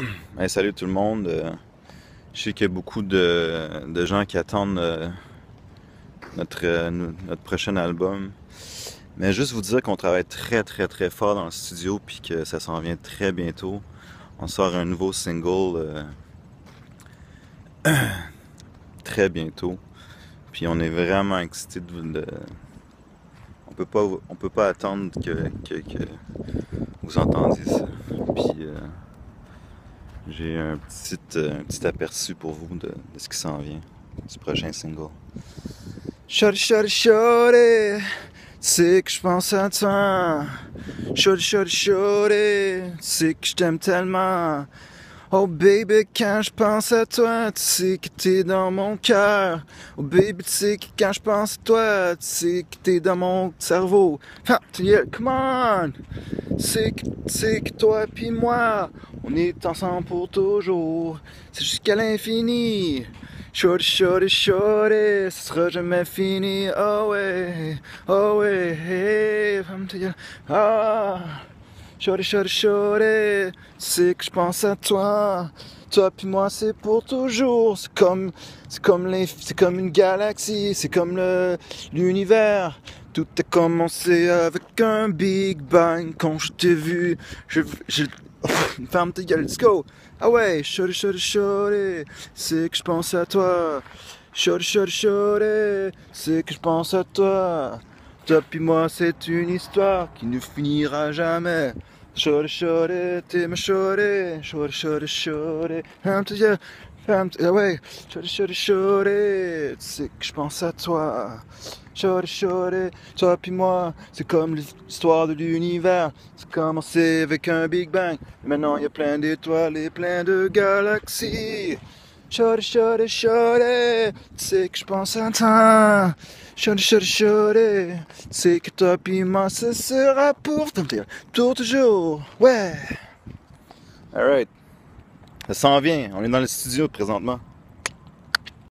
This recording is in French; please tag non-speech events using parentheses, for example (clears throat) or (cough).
(clears throat) Salut tout le monde. Euh, je sais qu'il y a beaucoup de, gens qui attendent euh, notre, euh, notre prochain album. Mais juste vous dire qu'on travaille très très très fort dans le studio puis que ça s'en vient très bientôt. On sort un nouveau single (clears throat) très bientôt. Puis on est vraiment excité de, de, on peut pas peut pas attendre que, que, que vous entendiez ça. Puis j'ai un petit, euh, petit aperçu pour vous de, de ce qui s'en vient du prochain single. Shorty, shorty, shorty, c'est que je pense à toi. Shorty, shorty, shorty, c'est que je t'aime tellement. Oh baby, quand je pense à toi, tu sais que t'es dans mon cœur. Oh baby, tu sais que quand je pense à toi, tu sais que t'es dans mon cerveau. Enfin, come on! C'est que, c'est que toi puis moi, on est ensemble pour toujours. C'est jusqu'à l'infini. Shorty, shorty, shorty, ce sera jamais fini. Oh ouais, oh ouais, hey, ah. Shorty, shorty, shorty, c'est que je pense à toi. Toi puis moi, c'est pour toujours. C'est comme, c'est comme les, c'est comme une galaxie. C'est comme le, l'univers. Tout a commencé avec un Big Bang. Quand je t'ai vu, je, je, (laughs) ferme ta gueule, let's go. Ah ouais, shorty, shorty, shorty, c'est que je pense à toi. Shorty, shorty, shorty, c'est que je pense à toi. Toi puis moi, c'est une histoire qui ne finira jamais. Shorty, shorty, t'es ma. Shorty, shorty, shorty. Femme, tu femme, ah ouais. Shorty, shorty, shorty, c'est que je pense à toi. Shorty, shorty, toi puis moi, c'est comme l'histoire de l'univers. C'est commencé avec un Big Bang. Maintenant, il y a plein d'étoiles et plein de galaxies. Shorty, shorty, shorty, c'est que je pense à toi. Shorty, shorty, shorty, c'est que toi pis moi, ce sera pour pour toujours. Ouais. Alright. Ça s'en vient. On est dans le studio présentement.